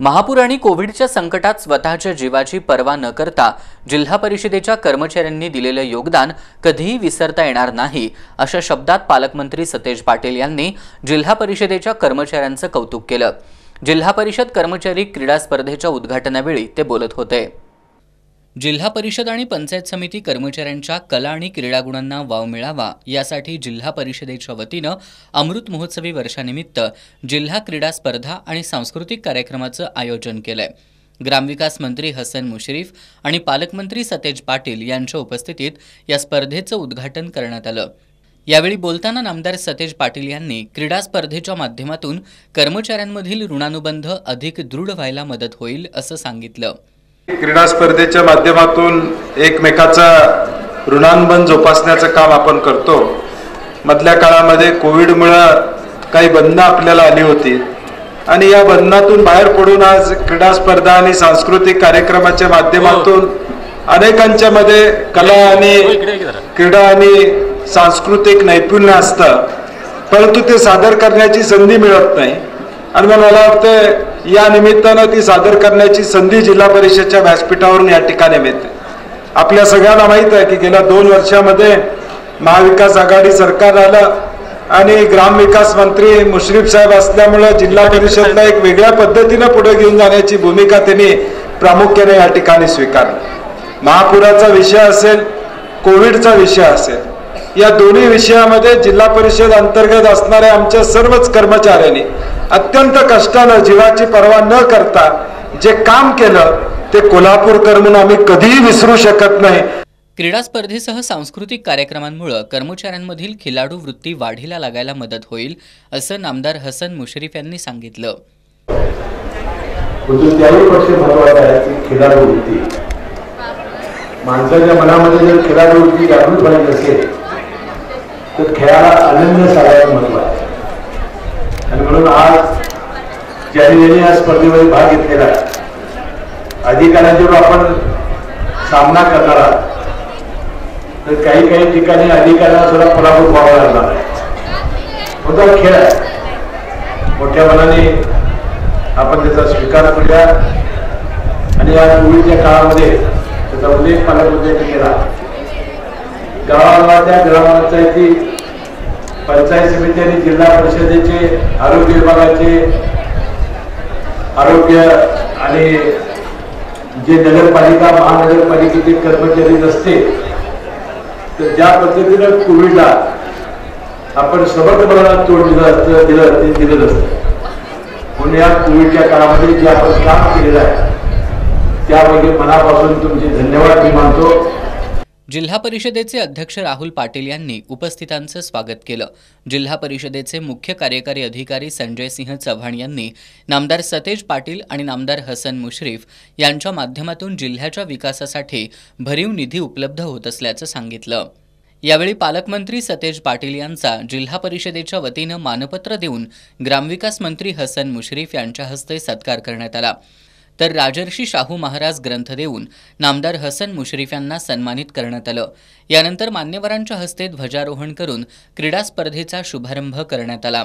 महापूर आणि कोविडच्या संकटात स्वतःच्या जीवाची पर्वा न करता जिल्हा परिषदेच्या कर्मचाऱ्यांनी दिलेलं योगदान कधीही विसरता येणार नाही अशा शब्दात पालकमंत्री सतेज पाटील यांनी जिल्हा परिषदेच्या कर्मचाऱ्यांचं कौतुक केलं. जिल्हा परिषद कर्मचारी क्रीडा स्पर्धेच्या उद्घाटनावेळी ते बोलत होते. जिल्हा परिषद आणि पंचायत समिती कर्मचाऱ्यांच्या कला आणि क्रीडा गुणांना वाव मिळावा यासाठी जिल्हा परिषदेच्या वतीनं अमृत महोत्सवी वर्षानिमित्त जिल्हा क्रीडा स्पर्धा आणि सांस्कृतिक कार्यक्रमाचं आयोजन केलंय. ग्रामविकास मंत्री हसन मुश्रीफ आणि पालकमंत्री सतेज पाटील यांच्या उपस्थितीत या स्पर्धेचं उद्घाटन करण्यात आलं. यावेळी बोलताना नामदार सतेज पाटील यांनी क्रीडा स्पर्धेच्या माध्यमातून कर्मचाऱ्यांमधील ऋणानुबंध अधिक दृढ व्हायला मदत होईल असं सांगितलं. क्रीडा स्पर्धेच्या माध्यमातून एकमेकाचा ऋणानुबंध जोपासण्याचं काम आपण करतो. मधल्या काळामध्ये कोविडमुळं काही बंधनं आपल्याला आली होती. आणि या बंधनातून बाहेर पडून आज क्रीडा स्पर्धा आणि सांस्कृतिक कार्यक्रमाच्या माध्यमातून अनेकांच्या मध्ये कला आणि क्रीडा आणि सांस्कृतिक नैपुण्य असतं. परंतु ते सादर करण्याची संधी मिळत नाही. आणि मग मला वाटतं या निमित्तानं ती सादर करण्याची संधी जिल्हा परिषदच्या व्यासपीठावरून या ठिकाणी मिळते आपल्या सगळ्यांना माहीत आहे की गेल्या दोन वर्षामध्ये महाविकास आघाडी सरकार आलं आणि ग्रामविकास मंत्री मुश्रीफ साहेब असल्यामुळं जिल्हा परिषदला एक वेगळ्या पद्धतीनं पुढे घेऊन जाण्याची भूमिका त्यांनी प्रामुख्याने या ठिकाणी स्वीकारली. महापुराचा विषय असेल कोविडचा विषय असेल या दोन्ही विषयामध्ये जिल्हा परिषद अंतर्गत असणाऱ्या आमच्या सर्वच कर्मचाऱ्यांनी अत्यंत कष्टानं जीवाची पर्वा न करता जे काम केलं ते कोल्हापूरकर म्हणून आम्ही कधीही विसरू शकत नाही. क्रीडा स्पर्धेसह सांस्कृतिक कार्यक्रमांमुळे कर्मचाऱ्यांमधील खिलाडू वृत्ती वाढीला लागायला मदत होईल असं नामदार हसन मुश्रीफ यांनी सांगितलं. परंतु त्याही पक्ष महत्त्वाचा आहे की खेळाडू वृत्ती. माणसाच्या मनामध्ये जर खेळाडू वृत्ती जागृत व्हायची असेल तर खेळाला अनन्य सगळ्यात महत्त्व आहे आणि म्हणून आज ज्यांनी ज्यांनी या स्पर्धेमध्ये भाग घेतलेला आहे. अधिकाऱ्यांच्यावर आपण सामना करणार आहात. तर काही काही ठिकाणी अधिकाऱ्यांना सुद्धा पराभूत व्हावा लागणार आहे. होता खेळ आहे. मोठ्या मनाने आपण त्याचा स्वीकार करूया. आणि या कोविडच्या काळामध्ये त्याचा उल्लेख पालकमंत्र्यांनी केला. गावागावाच्या ग्रामपंचायती पंचायत समिती आणि जिल्हा परिषदेचे आरोग्य विभागाचे आरोग्य आणि जे नगरपालिका महानगरपालिकेचे कर्मचारी नसते तर ज्या पद्धतीनं कोविडला आपण समर्थपणाला तोड दिलं असतं दिलं ते दिलं नसतं. म्हणून या कोविडच्या काळामध्ये जे आपण काम केलेलं आहे त्यामध्ये मनापासून तुमचे धन्यवाद मी मानतो. जिल्हा परिषदेचे अध्यक्ष राहुल पाटील यांनी उपस्थितांचं स्वागत केलं. जिल्हा परिषदेचे मुख्य कार्यकारी अधिकारी संजय सिंह चव्हाण यांनी नामदार सतेज पाटील आणि नामदार हसन मुश्रीफ यांच्या माध्यमातून जिल्ह्याच्या विकासासाठी भरीव निधी उपलब्ध होत असल्याचं सांगितलं. यावेळी पालकमंत्री सतेज पाटील यांचा जिल्हा परिषदेच्या वतीनं मानपत्र देऊन ग्रामविकास मंत्री हसन मुश्रीफ यांच्या हस्ते सत्कार करण्यात आला. तर राजर्षी शाहू महाराज ग्रंथ देऊन नामदार हसन मुश्रीफ यांना सन्मानित करण्यात आलं. यानंतर मान्यवरांच्या हस्ते ध्वजारोहण करून क्रीडा स्पर्धेचा शुभारंभ करण्यात आला.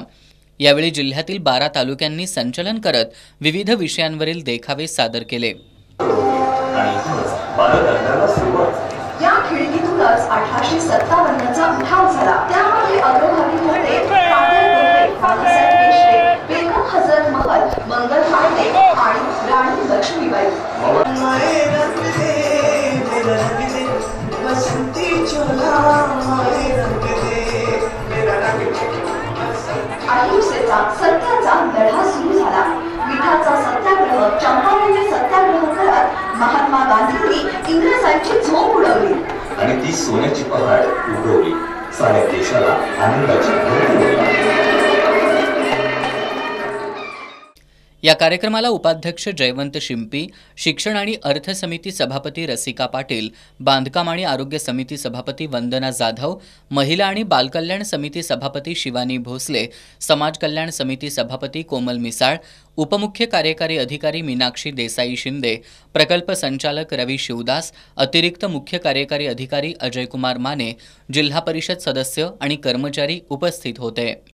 यावेळी जिल्ह्यातील बारा तालुक्यांनी संचलन करत विविध विषयांवरील देखावे सादर केले. या खिडकीतूनच अठराशे सत्तावन्नचा उठाव झाला. त्यामध्ये अग्रभागी लक्ष्मीबाई. अहिंसेचा सत्याचा लढा सुरू झाला. मिठाचा सत्याग्रह चंपारण्य सत्याग्रह करत महात्मा गांधींनी इंग्रजांची झोप उडवली. आणि ती सोन्याची पहाड उडवली. साऱ्या देशाला आनंदाची या कार्यक्रमाला उपाध्यक्ष जयवंत शिंपी शिक्षण आणि अर्थ समिती सभापती रसिका पाटील बांधकाम आणि आरोग्य समिती सभापती वंदना जाधव महिला आणि बालकल्याण समिती सभापती शिवानी भोसले समाज कल्याण समिती सभापती कोमल मिसाळ उपमुख्य कार्यकारी अधिकारी मीनाक्षी देसाई शिंदे प्रकल्प संचालक रवी शिवदास अतिरिक्त मुख्य कार्यकारी अधिकारी अजयकुमार माने जिल्हा परिषद सदस्य आणि कर्मचारी उपस्थित होते.